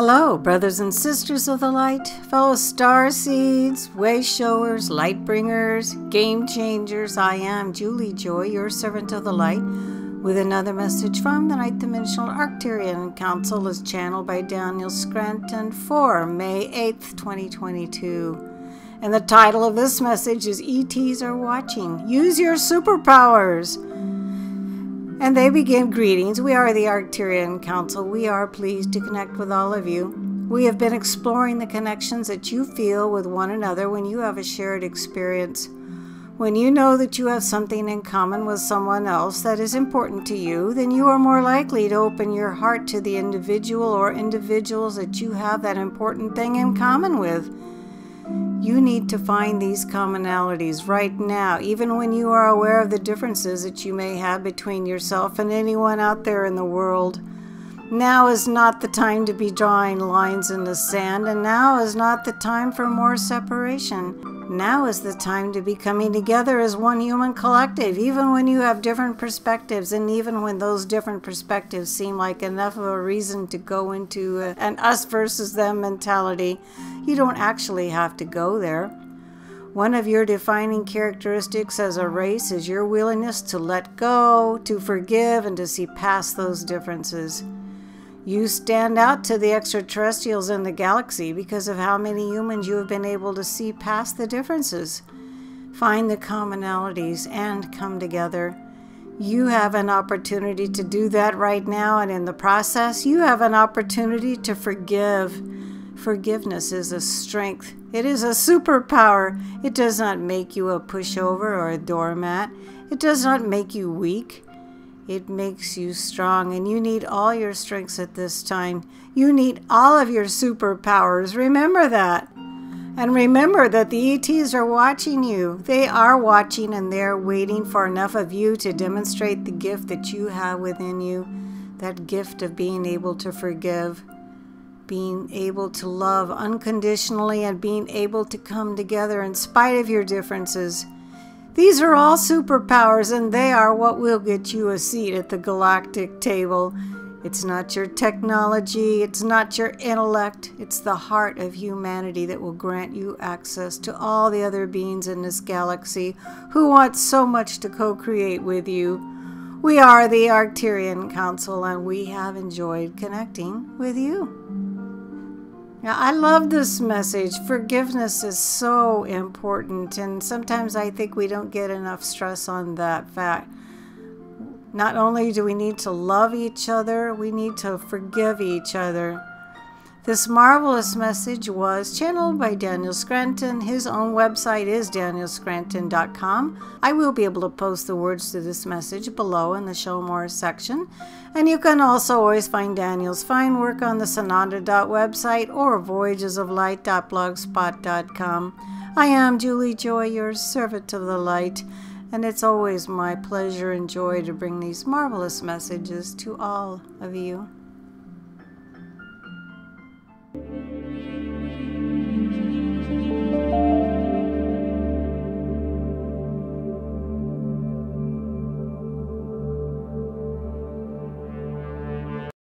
Hello, brothers and sisters of the light, fellow star seeds, way showers, light bringers, game changers. I am Juli Joy, your servant of the light, with another message from the Ninth Dimensional Arcturian Council as channeled by Daniel Scranton for May 8th, 2022. And the title of this message is ETs Are Watching. Use your superpowers. And they begin greetings. We are the Arcturian Council. We are pleased to connect with all of you. We have been exploring the connections that you feel with one another when you have a shared experience. When you know that you have something in common with someone else that is important to you, then you are more likely to open your heart to the individual or individuals that you have that important thing in common with. You need to find these commonalities right now, even when you are aware of the differences that you may have between yourself and anyone out there in the world. Now is not the time to be drawing lines in the sand, and now is not the time for more separation. Now is the time to be coming together as one human collective, even when you have different perspectives, and even when those different perspectives seem like enough of a reason to go into a, an us versus them mentality. You don't actually have to go there. One of your defining characteristics as a race is your willingness to let go, to forgive, and to see past those differences. You stand out to the extraterrestrials in the galaxy because of how many humans you have been able to see past the differences, find the commonalities, and come together. You have an opportunity to do that right now, and in the process, you have an opportunity to forgive. Forgiveness is a strength, it is a superpower. It does not make you a pushover or a doormat, it does not make you weak. It makes you strong, and you need all your strengths at this time. You need all of your superpowers. Remember that. And remember that the ETs are watching you. They are watching and they're waiting for enough of you to demonstrate the gift that you have within you that gift of being able to forgive, being able to love unconditionally, and being able to come together in spite of your differences these are all superpowers, and they are what will get you a seat at the galactic table. It's not your technology, it's not your intellect, it's the heart of humanity that will grant you access to all the other beings in this galaxy who want so much to co create with you. We are the Arcturian Council, and we have enjoyed connecting with you. Yeah, I love this message. Forgiveness is so important, and sometimes I think we don't get enough stress on that fact. Not only do we need to love each other, we need to forgive each other. This marvelous message was channeled by Daniel Scranton. His own website is danielscranton.com. I will be able to post the words to this message below in the Show More section. And you can also always find Daniel's fine work on the Sananda website or voyagesoflight.blogspot.com. I am Juli Joy, your servant of the light, and it's always my pleasure and joy to bring these marvelous messages to all of you.